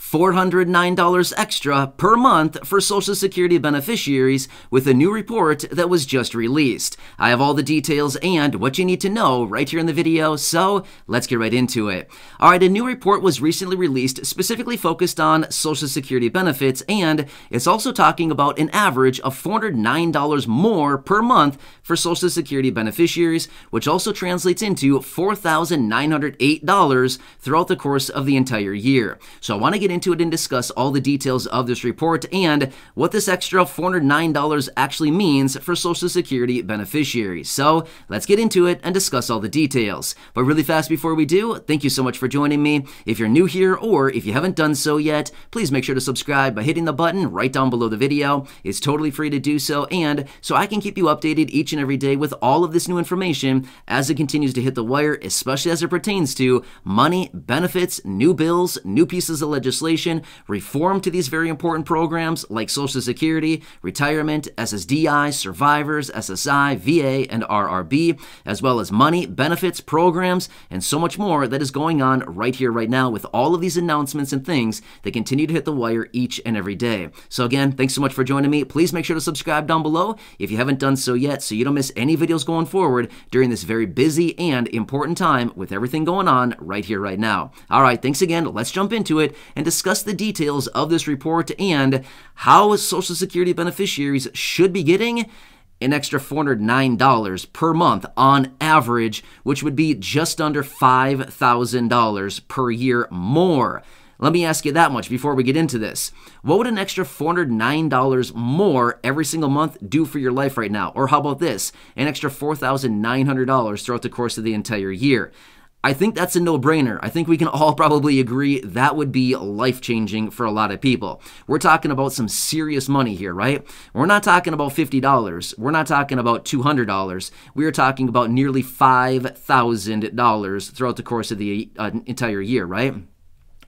$409 extra per month for Social Security beneficiaries with a new report that was just released. I have all the details and what you need to know right here in the video, so let's get right into it. All right, a new report was recently released specifically focused on Social Security benefits, and it's also talking about an average of $409 more per month for Social Security beneficiaries, which also translates into $4,908 throughout the course of the entire year. So I want to get into into it and discuss all the details of this report and what this extra $409 actually means for Social Security beneficiaries. So let's get into it and discuss all the details. But really fast before we do, thank you so much for joining me. If you're new here or if you haven't done so yet, please make sure to subscribe by hitting the button right down below the video. It's totally free to do so and so I can keep you updated each and every day with all of this new information as it continues to hit the wire, especially as it pertains to money, benefits, new bills, new pieces of legislation legislation, reform to these very important programs like Social Security, retirement, SSDI, survivors, SSI, VA, and RRB, as well as money, benefits, programs, and so much more that is going on right here, right now, with all of these announcements and things that continue to hit the wire each and every day. So, again, thanks so much for joining me. Please make sure to subscribe down below if you haven't done so yet so you don't miss any videos going forward during this very busy and important time with everything going on right here, right now. All right, thanks again. Let's jump into it and discuss the details of this report and how Social Security beneficiaries should be getting an extra $409 per month on average, which would be just under $5,000 per year more. Let me ask you that much before we get into this. What would an extra $409 more every single month do for your life right now? Or how about this? An extra $4,900 throughout the course of the entire year. I think that's a no brainer. I think we can all probably agree that would be life changing for a lot of people. We're talking about some serious money here, right? We're not talking about $50. We're not talking about $200. We are talking about nearly $5,000 throughout the course of the uh, entire year, right?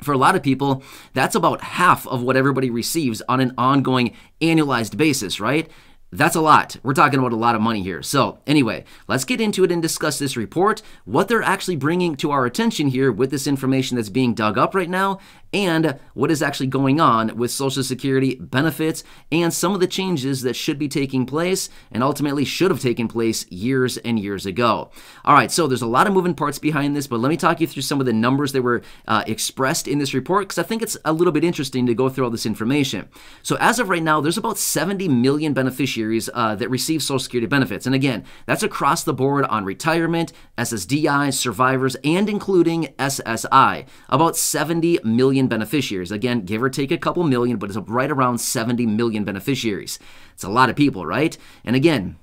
For a lot of people, that's about half of what everybody receives on an ongoing annualized basis, right? That's a lot. We're talking about a lot of money here. So, anyway, let's get into it and discuss this report, what they're actually bringing to our attention here with this information that's being dug up right now, and what is actually going on with Social Security benefits and some of the changes that should be taking place and ultimately should have taken place years and years ago. All right, so there's a lot of moving parts behind this, but let me talk you through some of the numbers that were uh, expressed in this report because I think it's a little bit interesting to go through all this information. So, as of right now, there's about 70 million beneficiaries uh, that receive Social Security benefits. And again, that's across the board on retirement, SSDI, survivors, and including SSI. About 70 million million beneficiaries. Again, give or take a couple million, but it's right around 70 million beneficiaries. It's a lot of people, right? And again,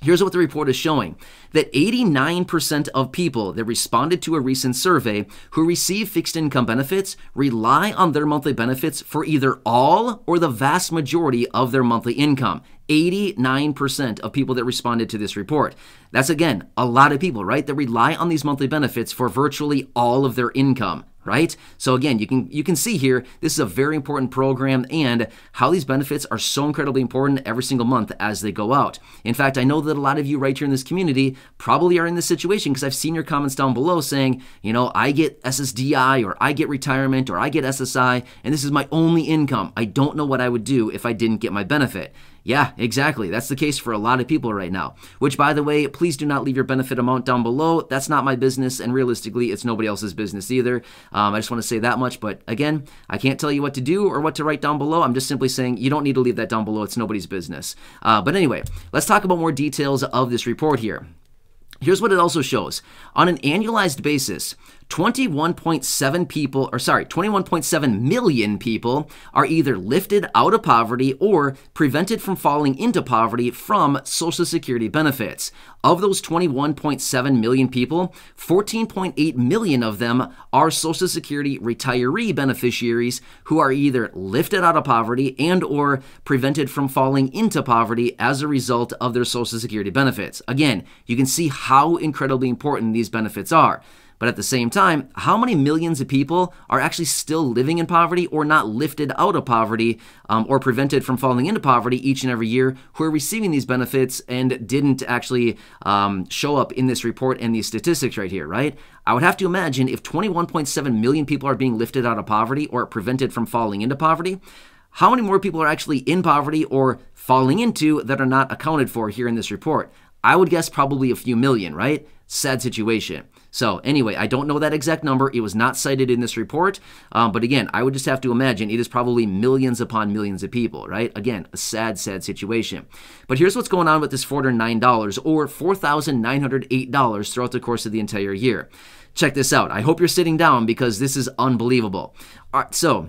Here's what the report is showing that 89% of people that responded to a recent survey who receive fixed income benefits rely on their monthly benefits for either all or the vast majority of their monthly income. 89% of people that responded to this report. That's again a lot of people, right? That rely on these monthly benefits for virtually all of their income right? So again, you can you can see here this is a very important program and how these benefits are so incredibly important every single month as they go out. In fact, I know that a lot of you right here in this community probably are in this situation because I've seen your comments down below saying, you know, I get SSDI or I get retirement or I get SSI and this is my only income. I don't know what I would do if I didn't get my benefit. Yeah, exactly. That's the case for a lot of people right now. Which, by the way, please do not leave your benefit amount down below. That's not my business, and realistically, it's nobody else's business either. Um, I just want to say that much. But again, I can't tell you what to do or what to write down below. I'm just simply saying you don't need to leave that down below. It's nobody's business. Uh, but anyway, let's talk about more details of this report here. Here's what it also shows. On an annualized basis, 21.7 people, or sorry, 21.7 million people are either lifted out of poverty or prevented from falling into poverty from Social Security benefits. Of those 21.7 million people, 14.8 million of them are Social Security retiree beneficiaries who are either lifted out of poverty and or prevented from falling into poverty as a result of their Social Security benefits. Again, you can see how incredibly important these benefits are. But at the same time, how many millions of people are actually still living in poverty or not lifted out of poverty um, or prevented from falling into poverty each and every year who are receiving these benefits and didn't actually um, show up in this report and these statistics right here, right? I would have to imagine if 21.7 million people are being lifted out of poverty or prevented from falling into poverty, how many more people are actually in poverty or falling into that are not accounted for here in this report? I would guess probably a few million, right? Sad situation. So, anyway, I don't know that exact number. It was not cited in this report. Um, but again, I would just have to imagine it is probably millions upon millions of people, right? Again, a sad, sad situation. But here's what's going on with this $409 or $4,908 throughout the course of the entire year. Check this out. I hope you're sitting down because this is unbelievable. All right, so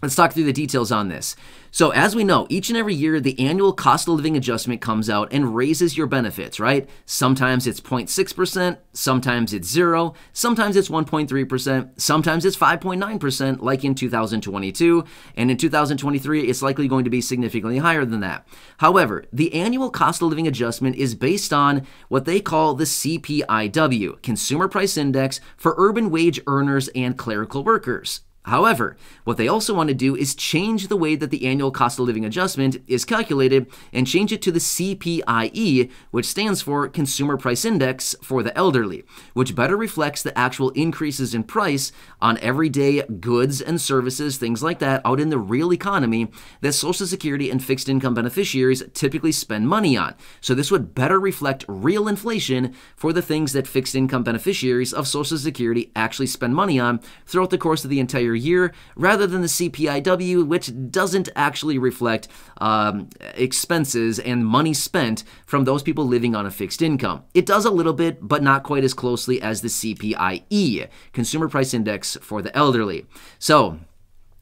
Let's talk through the details on this. So, as we know, each and every year the annual cost of living adjustment comes out and raises your benefits, right? Sometimes it's 0.6%, sometimes it's 0, sometimes it's 1.3%, sometimes it's 5.9% like in 2022, and in 2023 it's likely going to be significantly higher than that. However, the annual cost of living adjustment is based on what they call the CPIW, Consumer Price Index for urban wage earners and clerical workers. However, what they also want to do is change the way that the annual cost of living adjustment is calculated and change it to the CPIE, which stands for Consumer Price Index for the elderly, which better reflects the actual increases in price on everyday goods and services, things like that, out in the real economy that Social Security and fixed income beneficiaries typically spend money on. So this would better reflect real inflation for the things that fixed income beneficiaries of Social Security actually spend money on throughout the course of the entire year rather than the CPIW, which doesn't actually reflect um, expenses and money spent from those people living on a fixed income. It does a little bit, but not quite as closely as the CPIE, Consumer Price Index for the elderly. So,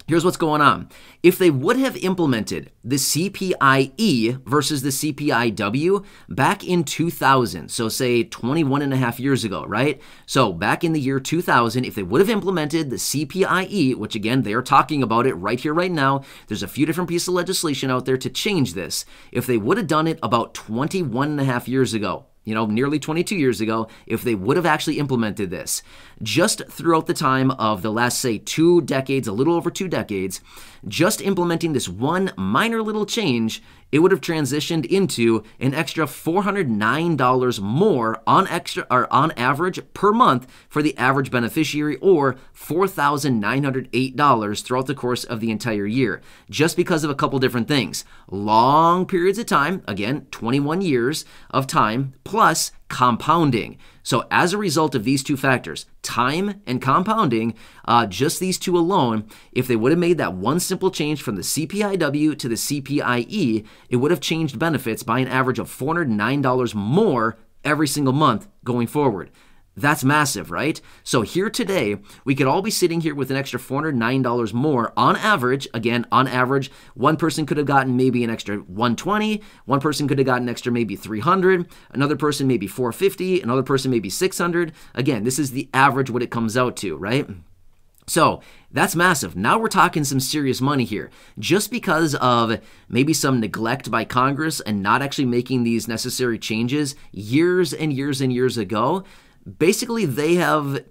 Here's what's going on. If they would have implemented the CPIE versus the CPIW back in 2000, so say 21 and a half years ago, right? So back in the year 2000, if they would have implemented the CPIE, which again, they are talking about it right here, right now, there's a few different pieces of legislation out there to change this. If they would have done it about 21 and a half years ago, you know, nearly 22 years ago, if they would have actually implemented this. Just throughout the time of the last, say, two decades, a little over two decades, just implementing this one minor little change, it would have transitioned into an extra $409 more on extra or on average per month for the average beneficiary or $4,908 throughout the course of the entire year just because of a couple different things. Long periods of time, again, 21 years of time plus compounding. So, as a result of these two factors, time and compounding, uh, just these two alone, if they would have made that one simple change from the CPIW to the CPIE, it would have changed benefits by an average of $409 more every single month going forward. That's massive, right? So here today, we could all be sitting here with an extra $409 more on average. Again, on average, one person could have gotten maybe an extra 120, one person could have gotten extra maybe 300, another person maybe 450, another person maybe 600. Again, this is the average what it comes out to, right? So that's massive. Now we're talking some serious money here. Just because of maybe some neglect by Congress and not actually making these necessary changes years and years and years ago, basically they have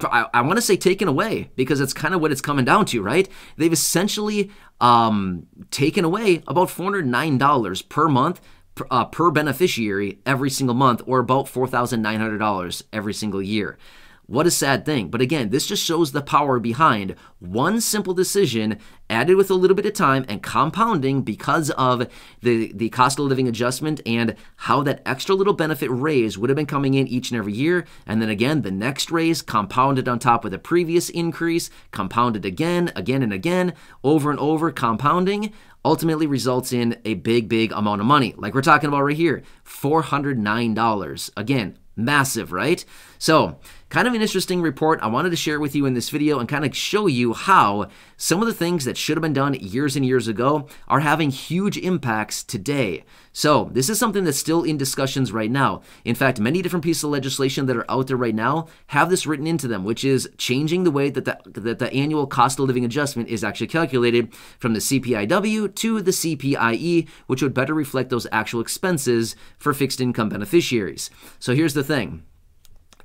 I, I want to say taken away because it's kind of what it's coming down to, right? They've essentially um, taken away about $409 per month per, uh, per beneficiary every single month, or about $4,900 every single year. What a sad thing. But again, this just shows the power behind one simple decision added with a little bit of time and compounding because of the, the cost of living adjustment and how that extra little benefit raise would have been coming in each and every year. And then again, the next raise compounded on top of the previous increase, compounded again, again, and again, over and over, compounding ultimately results in a big, big amount of money. Like we're talking about right here $409. Again, massive, right? So, kind of an interesting report I wanted to share with you in this video and kind of show you how some of the things that should have been done years and years ago are having huge impacts today. So, this is something that's still in discussions right now. In fact, many different pieces of legislation that are out there right now have this written into them, which is changing the way that the, that the annual cost of living adjustment is actually calculated from the CPIW to the CPIE, which would better reflect those actual expenses for fixed income beneficiaries. So, here's the thing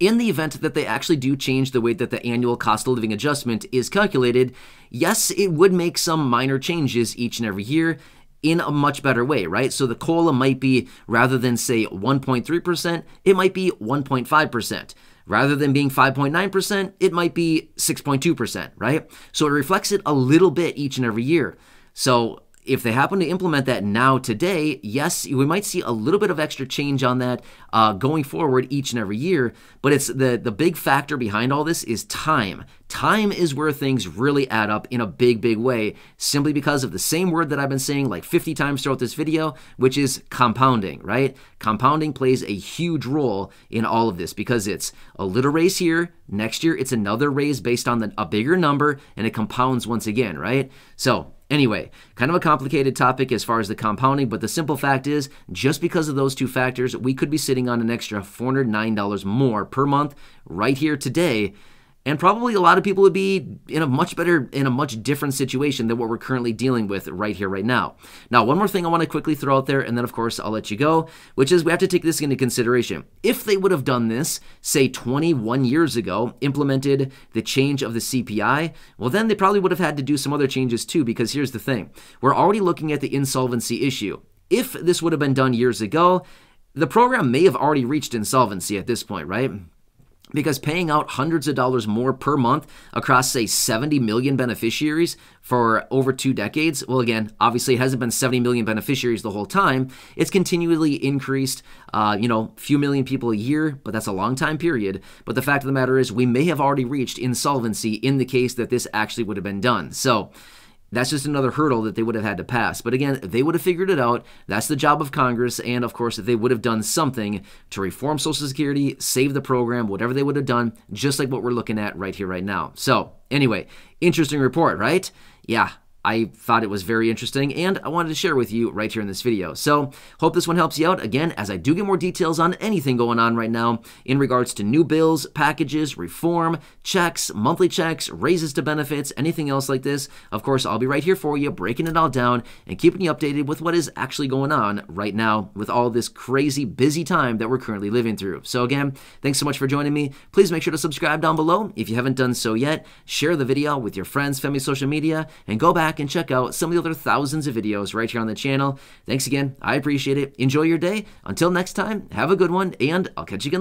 in the event that they actually do change the way that the annual cost of living adjustment is calculated, yes, it would make some minor changes each and every year in a much better way, right? So the COLA might be, rather than say 1.3%, it might be 1.5%. Rather than being 5.9%, it might be 6.2%, right? So it reflects it a little bit each and every year. So if they happen to implement that now today, yes, we might see a little bit of extra change on that uh, going forward each and every year. But it's the the big factor behind all this is time. Time is where things really add up in a big, big way, simply because of the same word that I've been saying like 50 times throughout this video, which is compounding, right? Compounding plays a huge role in all of this because it's a little raise here, next year it's another raise based on the, a bigger number, and it compounds once again, right? So Anyway, kind of a complicated topic as far as the compounding, but the simple fact is just because of those two factors, we could be sitting on an extra $409 more per month right here today and probably a lot of people would be in a much better, in a much different situation than what we're currently dealing with right here, right now. Now, one more thing I want to quickly throw out there, and then of course I'll let you go, which is we have to take this into consideration. If they would have done this, say 21 years ago, implemented the change of the CPI, well, then they probably would have had to do some other changes too, because here's the thing we're already looking at the insolvency issue. If this would have been done years ago, the program may have already reached insolvency at this point, right? Because paying out hundreds of dollars more per month across, say, 70 million beneficiaries for over two decades, well, again, obviously it hasn't been 70 million beneficiaries the whole time. It's continually increased, uh, you know, few million people a year, but that's a long time period. But the fact of the matter is, we may have already reached insolvency in the case that this actually would have been done. So, that's just another hurdle that they would have had to pass. But again, they would have figured it out. That's the job of Congress. And of course, they would have done something to reform Social Security, save the program, whatever they would have done, just like what we're looking at right here, right now. So, anyway, interesting report, right? Yeah, I thought it was very interesting and I wanted to share with you right here in this video. So, hope this one helps you out. Again, as I do get more details on anything going on right now in regards to new bills, packages, reform, checks, monthly checks, raises to benefits, anything else like this, of course, I'll be right here for you, breaking it all down and keeping you updated with what is actually going on right now with all this crazy busy time that we're currently living through. So, again, thanks so much for joining me. Please make sure to subscribe down below if you haven't done so yet. Share the video with your friends, family, social media, and go back back and check out some of the other thousands of videos right here on the channel. Thanks again. I appreciate it. Enjoy your day. Until next time, have a good one, and I'll catch you again